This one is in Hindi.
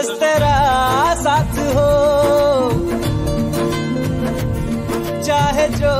बस तेरा साथ हो। चाहे जो